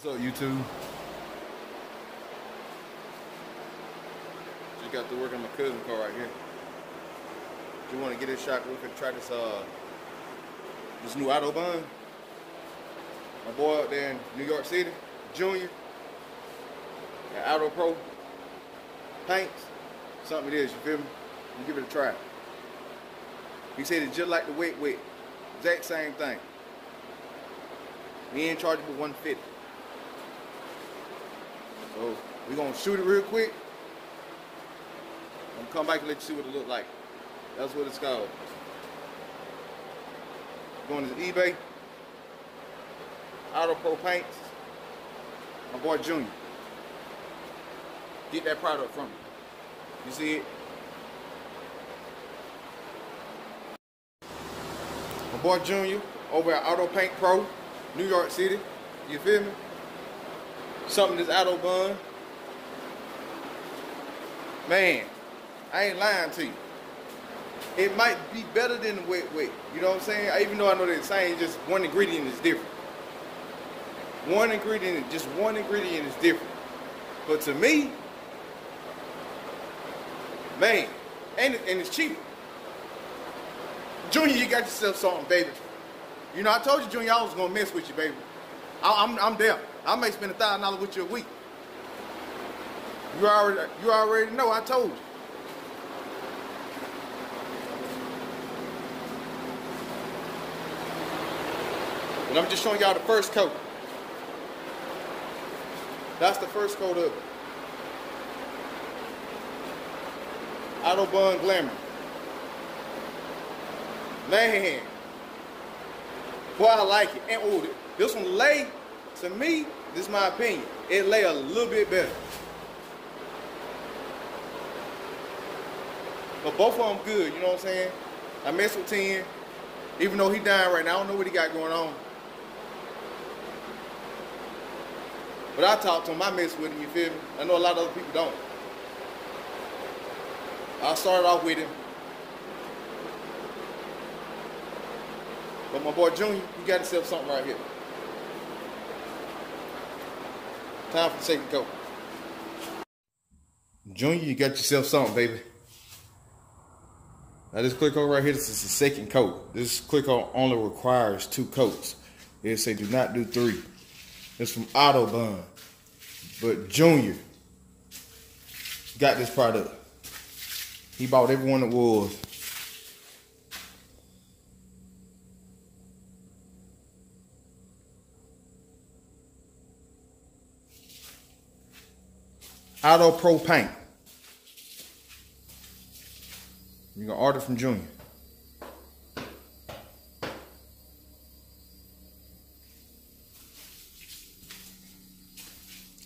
What's up, YouTube? Just got to work on my cousin car right here. You want to get this shot we can Try this uh this new Autobahn. My boy out there in New York City, Junior, Auto Pro paints. Something it is, you feel me? You give it a try. He said it's just like the wet wet. Exact same thing. We ain't for 150. So we gonna shoot it real quick. I'm gonna come back and let you see what it look like. That's what it's called. Going to eBay. Auto Pro Paints. My boy Junior. Get that product from me. You see it? My boy Junior over at Auto Paint Pro, New York City. You feel me? Something that's Autobahn. Man, I ain't lying to you. It might be better than the wet wet. You know what I'm saying? Even though I know they're the same, just one ingredient is different. One ingredient, just one ingredient is different. But to me, man, and, and it's cheaper. Junior, you got yourself something, baby. You know, I told you, Junior, I was gonna mess with you, baby. I, I'm, I'm there. I may spend a thousand dollars with you a week. You already, you already know. I told you. And I'm just showing y'all the first coat. That's the first coat of it. Autobahn Glamour. Man. Boy, I like it. And oh, this one lay, to me, this is my opinion. It lay a little bit better. But both of them good, you know what I'm saying? I mess with 10, even though he dying right now. I don't know what he got going on. But I talk to him, I mess with him, you feel me? I know a lot of other people don't. I started off with him. But my boy Junior, you got yourself something right here. Time for the second coat. Junior, you got yourself something, baby. Now this clear coat right here, this is the second coat. This clear coat only requires two coats. It say do not do three. It's from Autobahn. But Junior got this product. He bought everyone that was. Auto Pro Paint. You can order from Junior.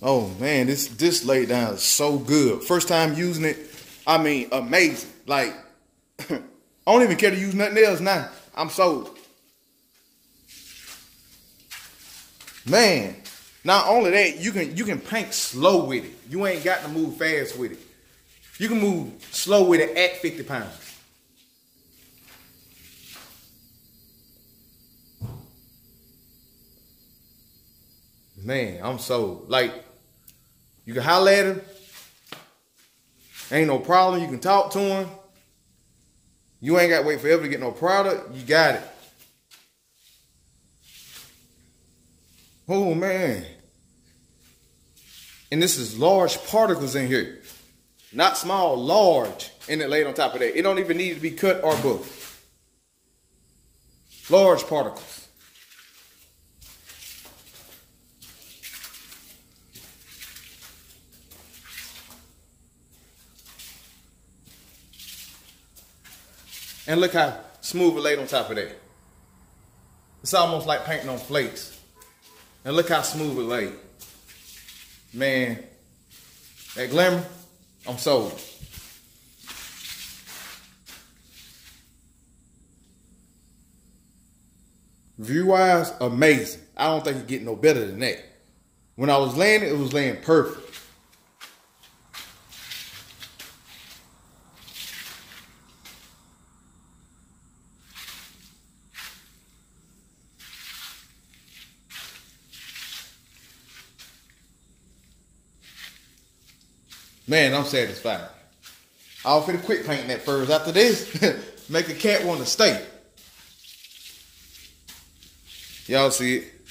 Oh man, this this laid down is so good. First time using it, I mean amazing. Like I don't even care to use nothing else now. I'm sold. Man, not only that, you can you can paint slow with it. You ain't got to move fast with it. You can move slow with it at 50 pounds. Man, I'm so Like, you can holler at him. Ain't no problem. You can talk to him. You ain't got to wait forever to get no product. You got it. Oh, man. And this is large particles in here. Not small, large. And it laid on top of that. It don't even need to be cut or booked. Large particles. And look how smooth it laid on top of that. It's almost like painting on flakes. And look how smooth it laid. Man, that glamour, I'm sold. View wise, amazing. I don't think it get no better than that. When I was laying it, it was laying perfect. Man, I'm satisfied. I'll finna quit painting that first. After this, make a cat want to stay. Y'all see it.